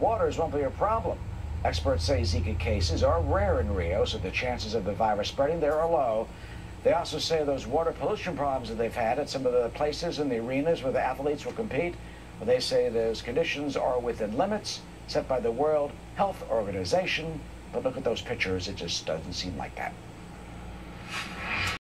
Waters won't be a problem. Experts say Zika cases are rare in Rio, so the chances of the virus spreading there are low. They also say those water pollution problems that they've had at some of the places in the arenas where the athletes will compete, they say those conditions are within limits set by the World Health Organization. But look at those pictures, it just doesn't seem like that.